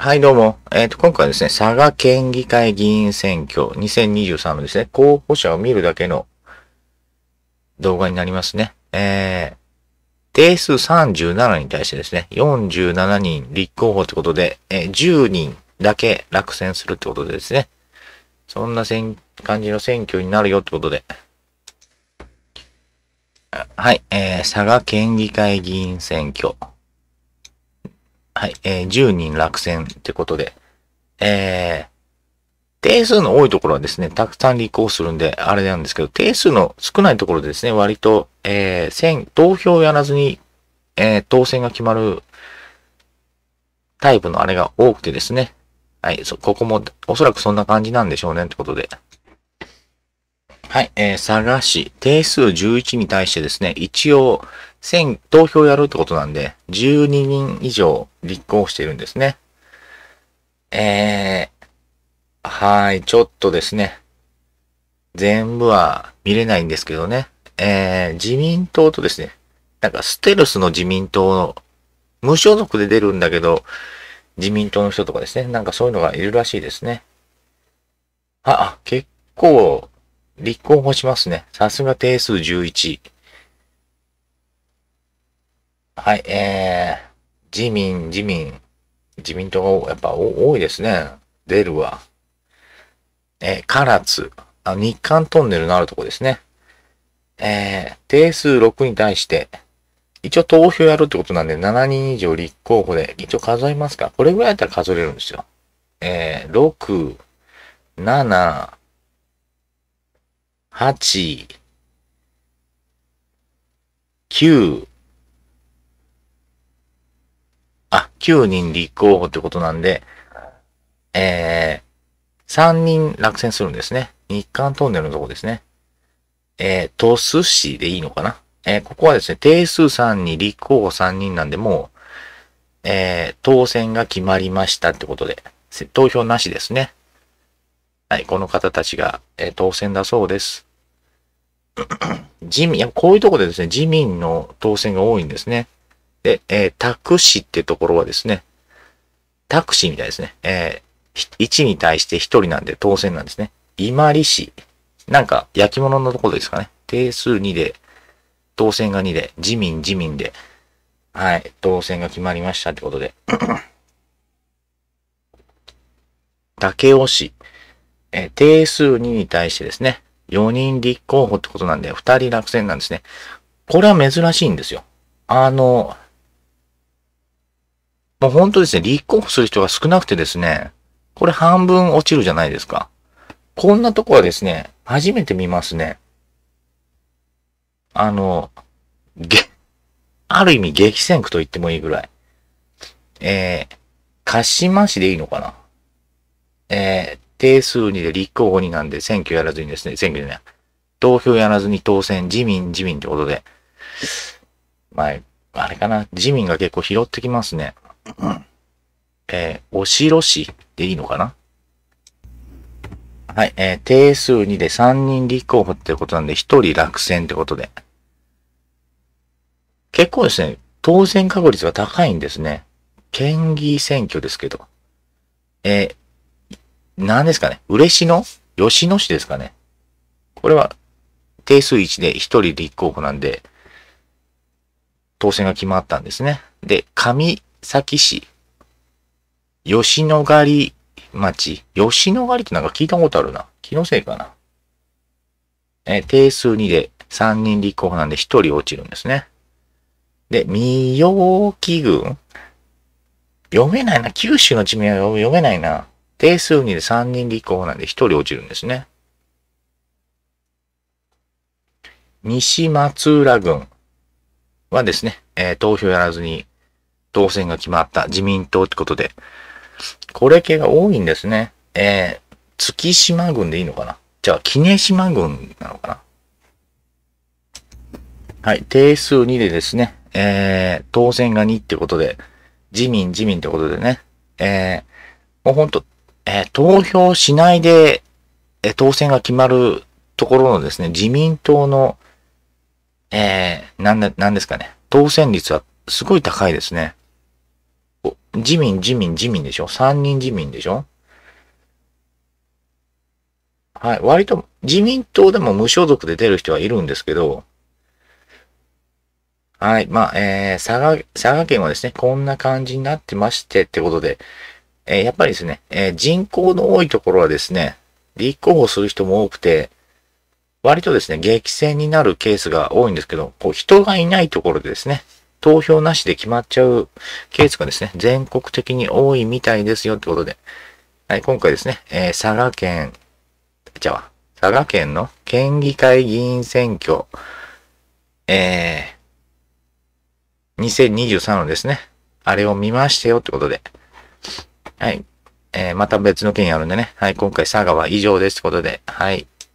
はい、どうも。えっ、と、今回はですね、佐賀県議会議員選挙2023のですね、候補者を見るだけの動画になりますね。えー、定数37に対してですね、47人立候補ってことで、えー10人だけ落選するってことでですね、そんなせん感じの選挙になるよってことで、はい、えー、佐賀県議会議員選挙。はい、えー10人落選ってことで、えー、定数の多いところはですね、たくさん立候補するんで、あれなんですけど、定数の少ないところでですね、割と、えー、選、投票をやらずに、えー、当選が決まるタイプのあれが多くてですね、はい、そ、ここも、おそらくそんな感じなんでしょうね、ってことで。はい、えー、佐賀市、定数11に対してですね、一応、選、投票やるってことなんで、12人以上立候補してるんですね。えー、はい、ちょっとですね、全部は見れないんですけどね、えー、自民党とですね、なんかステルスの自民党の、無所属で出るんだけど、自民党の人とかですね、なんかそういうのがいるらしいですね。あ、結構、立候補しますね。さすが定数11。はい、えー、自民、自民、自民党がやっぱ多いですね。出るわ。えー、唐津、あ、日韓トンネルのあるとこですね。えー、定数6に対して、一応投票やるってことなんで、7人以上立候補で、一応数えますかこれぐらいだったら数えれるんですよ。えー、6、7、8、9、あ、9人立候補ってことなんで、えー、3人落選するんですね。日韓トンネルのとこですね。えー、鳥栖市でいいのかな？えー、ここはですね、定数3に立候補3人なんで、もう、えー、当選が決まりましたってことで、投票なしですね。はい、この方たちが、えー当選だそうです。自民、いや、こういうとこでですね、自民の当選が多いんですね。で、えー、タクシーってところはですね、タクシーみたいですね。えー、1に対して1人なんで当選なんですね。今里市。なんか、焼き物のところですかね。定数2で、当選が2で、自民、自民で、はい、当選が決まりましたってことで。竹尾市。えー定数2に対してですね、4人立候補ってことなんで、2人落選なんですね。これは珍しいんですよ。あの、もう本当ですね、立候補する人が少なくてですね、これ半分落ちるじゃないですか。こんなとこはですね、初めて見ますね。あの、げ、ある意味激戦区と言ってもいいぐらい。えー、鹿島市でいいのかなえー、定数2で立候補になんで選挙やらずにですね、選挙でね、投票やらずに当選、自民、自民ってことで、まあ、あれかな、自民が結構拾ってきますね。えー、お城市でいいのかな？はい、えー、定数2で3人立候補ってことなんで、1人落選ってことで。結構ですね、当選確率が高いんですね。県議選挙ですけど。えー、何ですかね？嬉野？吉野市ですかねこれは、定数1で1人立候補なんで、当選が決まったんですね。で、上崎市、吉野ヶ里町、吉野ヶ里ってなんか聞いたことあるな。気のせいかな。え定数2で3人立候補なんで1人落ちるんですね。で、三陽木郡読めないな。九州の地名は読めないな。定数2で3人立候補なんで1人落ちるんですね。西松浦郡はですね、えー投票やらずに当選が決まった自民党ってことで、これ系が多いんですね。えー、月島郡でいいのかな？じゃあ、杵島郡なのかな？はい、定数2でですね、えー、当選が2ってことで、自民、自民ってことでね、えー、もうほんと、えー投票しないで、えー当選が決まるところのですね、自民党の、えー、なんで、なんですかね、当選率はすごい高いですね。自民、自民、自民でしょ ?3 人自民でしょ？はい。割と自民党でも無所属で出る人はいるんですけど、はい。まあ、えー、佐賀、佐賀県はですね、こんな感じになってましてってことで、えー、やっぱりですね、えー、人口の多いところはですね、立候補する人も多くて、割とですね、激戦になるケースが多いんですけど、こう人がいないところでですね、投票なしで決まっちゃうケースがですね、全国的に多いみたいですよってことで、はい、今回ですね、えー、佐賀県、じゃあ、佐賀県の県議会議員選挙、えー、2023のですね、あれを見ましたよってことで、はい、えー、また別の件やるんでね、はい、今回佐賀は以上ですってことで、はい。